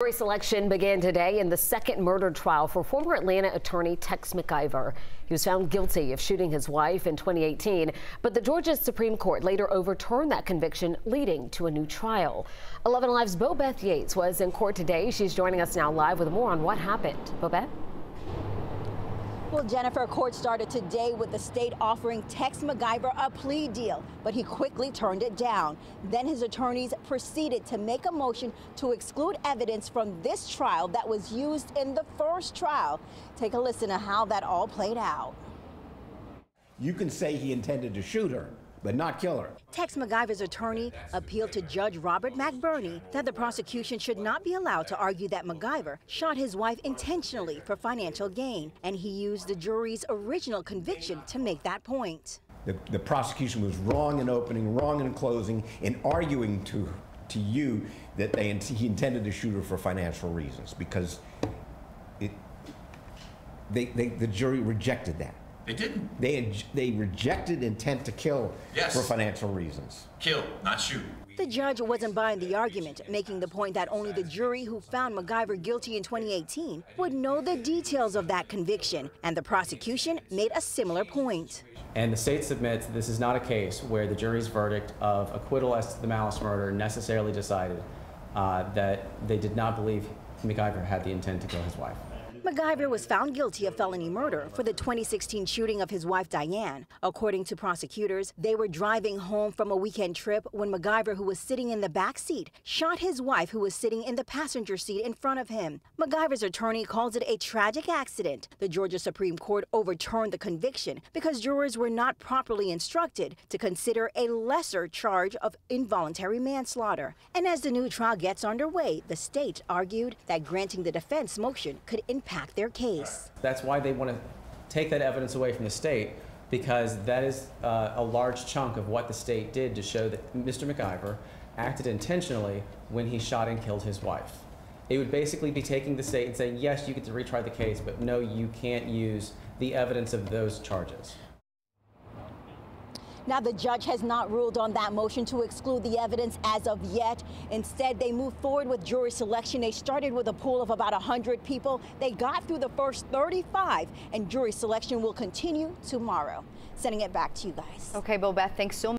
Jury selection began today in the second murder trial for former Atlanta attorney Tex McIver. He was found guilty of shooting his wife in 2018, but the Georgia Supreme Court later overturned that conviction, leading to a new trial. 11 Alive's Bobeth Yates was in court today. She's joining us now live with more on what happened. Bobeth? Well, Jennifer, court started today with the state offering Tex McIver a plea deal, but he quickly turned it down. Then his attorneys proceeded to make a motion to exclude evidence from this trial that was used in the first trial. Take a listen to how that all played out. You can say he intended to shoot her, but not kill her. Tex McIver's attorney appealed to Judge Robert McBurney that the prosecution should not be allowed to argue that McIver shot his wife intentionally for financial gain, and he used the jury's original conviction to make that point. The, the prosecution was wrong in opening, wrong in closing, in arguing to to you that they, he intended to shoot her for financial reasons because it, they, they, the jury rejected that. They didn't. They, they rejected intent to kill yes. for financial reasons. Kill, not shoot. The judge wasn't buying the argument, making the point that only the jury who found McIver guilty in 2018 would know the details of that conviction, and the prosecution made a similar point. And the state submits this is not a case where the jury's verdict of acquittal as to the malice murder necessarily decided uh, that they did not believe McIver had the intent to kill his wife. McIver was found guilty of felony murder for the 2016 shooting of his wife Diane. According to prosecutors, they were driving home from a weekend trip when McIver, who was sitting in the back seat, shot his wife, who was sitting in the passenger seat in front of him. McIver's attorney calls it a tragic accident. The Georgia Supreme Court overturned the conviction because jurors were not properly instructed to consider a lesser charge of involuntary manslaughter. And as the new trial gets underway, the state argued that granting the defense motion could impact impact their case. That's why they want to take that evidence away from the state because that is uh, a large chunk of what the state did to show that Mr. McIver acted intentionally when he shot and killed his wife. It would basically be taking the state and saying, yes, you get to retry the case, but no, you can't use the evidence of those charges. Now, the judge has not ruled on that motion to exclude the evidence as of yet. Instead, they moved forward with jury selection. They started with a pool of about 100 people. They got through the first 35, and jury selection will continue tomorrow. Sending it back to you guys. Okay, Bobeth, thanks so much.